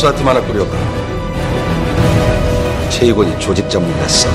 수사팀 하나 꾸려봐. 최이곤이 조직 전문했어.